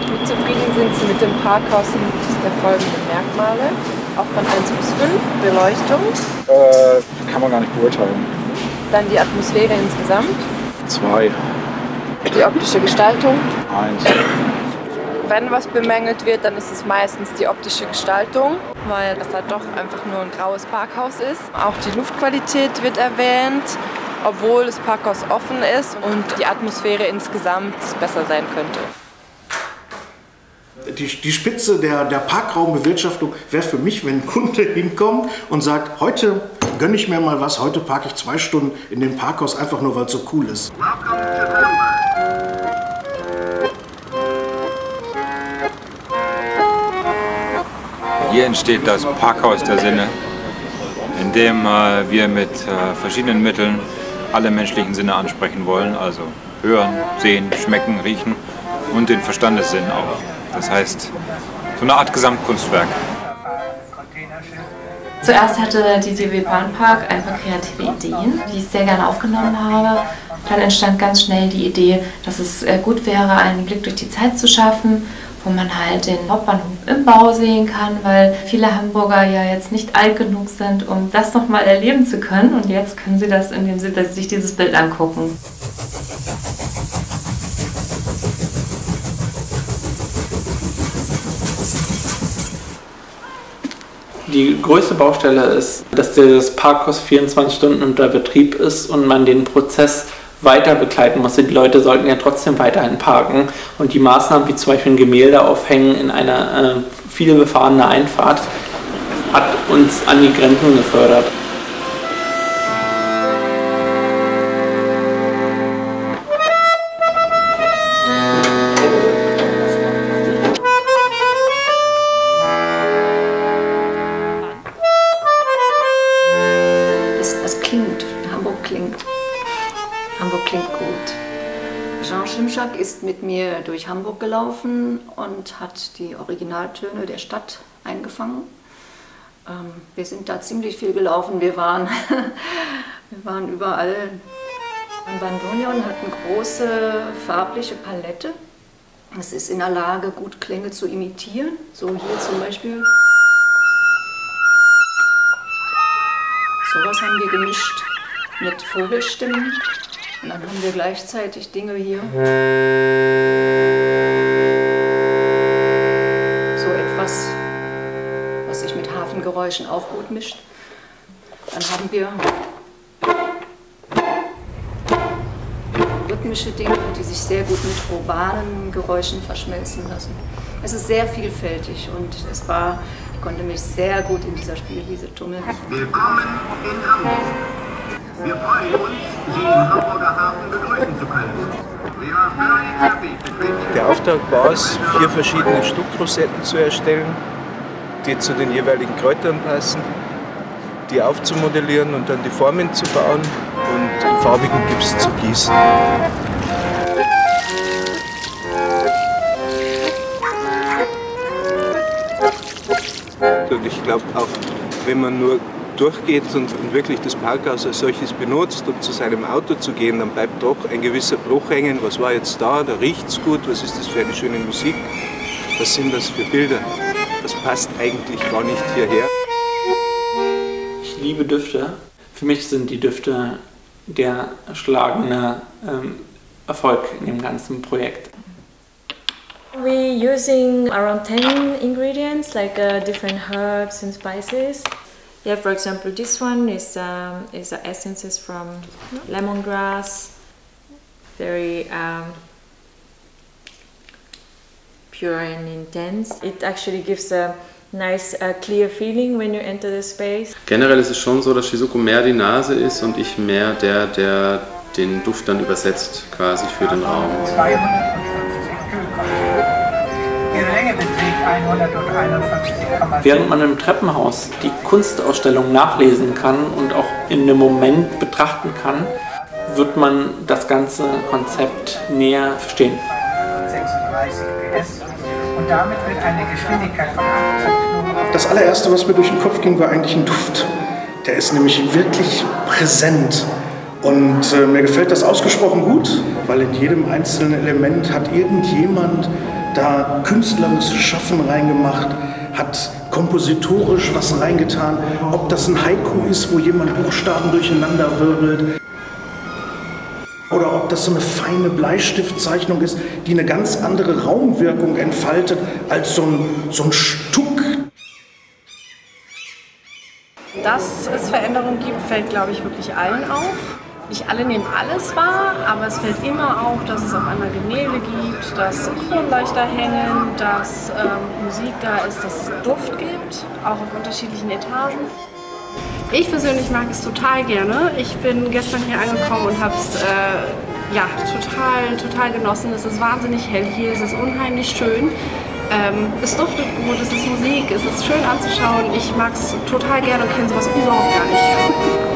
Wie zufrieden sind Sie mit dem Parkhaus hinsichtlich der folgenden Merkmale? Auch von 1 bis 5, Beleuchtung, Äh, kann man gar nicht beurteilen. dann die Atmosphäre insgesamt, Zwei, die optische Gestaltung. eins. Wenn was bemängelt wird, dann ist es meistens die optische Gestaltung, weil das halt doch einfach nur ein graues Parkhaus ist. Auch die Luftqualität wird erwähnt, obwohl das Parkhaus offen ist und die Atmosphäre insgesamt besser sein könnte. Die, die Spitze der, der Parkraumbewirtschaftung wäre für mich, wenn ein Kunde hinkommt und sagt, heute gönne ich mir mal was, heute parke ich zwei Stunden in dem Parkhaus, einfach nur weil es so cool ist. Hier entsteht das Parkhaus der Sinne, in dem äh, wir mit äh, verschiedenen Mitteln alle menschlichen Sinne ansprechen wollen, also hören, sehen, schmecken, riechen und den Verstandessinn auch. Das heißt, so eine Art Gesamtkunstwerk. Zuerst hatte die DB Bahnpark ein paar kreative Ideen, die ich sehr gerne aufgenommen habe. Dann entstand ganz schnell die Idee, dass es äh, gut wäre, einen Blick durch die Zeit zu schaffen, wo man halt den Hauptbahnhof im Bau sehen kann, weil viele Hamburger ja jetzt nicht alt genug sind, um das nochmal erleben zu können. Und jetzt können sie das, indem sie sich dieses Bild angucken. Die größte Baustelle ist, dass das Parkhaus 24 Stunden unter Betrieb ist und man den Prozess weiter begleiten muss. Die Leute sollten ja trotzdem weiterhin parken und die Maßnahmen wie zum Beispiel ein Gemälde aufhängen in einer äh, viel befahrenen Einfahrt hat uns an die Grenzen gefördert. Klingt, Hamburg klingt. Hamburg klingt gut. Jean Schimschak ist mit mir durch Hamburg gelaufen und hat die Originaltöne der Stadt eingefangen. Ähm, wir sind da ziemlich viel gelaufen. Wir waren, wir waren überall. Ein Bandonion hat eine große farbliche Palette. Es ist in der Lage, gut Klänge zu imitieren. So hier zum Beispiel. Sowas haben wir gemischt mit Vogelstimmen. Und dann haben wir gleichzeitig Dinge hier. So etwas, was sich mit Hafengeräuschen auch gut mischt. Dann haben wir rhythmische Dinge, die sich sehr gut mit urbanen Geräuschen verschmelzen lassen. Es ist sehr vielfältig und es war, ich konnte mich sehr gut in dieser Spielwiese tummeln. Willkommen in Hamburg. Wir freuen uns, Sie im Hamburger Hafen begrüßen zu können. We are very happy to greet you. Der Auftrag war es, vier verschiedene Stuckrosetten zu erstellen, die zu den jeweiligen Kräutern passen, die aufzumodellieren und dann die Formen zu bauen und in farbigen Gips zu gießen. Und ich glaube auch, wenn man nur durchgeht und, und wirklich das Parkhaus als solches benutzt, um zu seinem Auto zu gehen, dann bleibt doch ein gewisser Bruch hängen. Was war jetzt da? Da riecht es gut. Was ist das für eine schöne Musik? Was sind das für Bilder? Das passt eigentlich gar nicht hierher. Ich liebe Düfte. Für mich sind die Düfte der schlagende ähm, Erfolg in dem ganzen Projekt. We using around 10 ingredients like uh, different herbs and spices. Yeah, for example, this one is um, is uh, essences from lemongrass, very um, pure and intense. It actually gives a nice uh, clear feeling when you enter the space. Generell ist es schon so, dass Shizuko mehr die Nase ist und ich mehr der, der den Duft dann übersetzt quasi für den Raum. Während man im Treppenhaus die Kunstausstellung nachlesen kann und auch in dem Moment betrachten kann, wird man das ganze Konzept näher verstehen. 36 PS. und damit wird eine Geschwindigkeit von 80 km. Das allererste, was mir durch den Kopf ging, war eigentlich ein Duft. Der ist nämlich wirklich präsent. Und äh, mir gefällt das ausgesprochen gut, weil in jedem einzelnen Element hat irgendjemand da künstlerisches Schaffen reingemacht, hat kompositorisch was reingetan. Ob das ein Haiku ist, wo jemand Buchstaben durcheinander wirbelt, oder ob das so eine feine Bleistiftzeichnung ist, die eine ganz andere Raumwirkung entfaltet als so ein, so ein Stuck. Dass es Veränderungen gibt, fällt, glaube ich, wirklich allen auf. Nicht alle nehmen alles wahr, aber es fällt immer auf, dass es auf einmal Gemälde gibt, dass Kronleuchter hängen, dass ähm, Musik da ist, dass es Duft gibt, auch auf unterschiedlichen Etagen. Ich persönlich mag es total gerne. Ich bin gestern hier angekommen und habe es äh, ja, total, total genossen. Es ist wahnsinnig hell hier, es ist unheimlich schön. Ähm, es duftet gut, es ist Musik, es ist schön anzuschauen. Ich mag es total gerne und kenne sowas überhaupt gar nicht.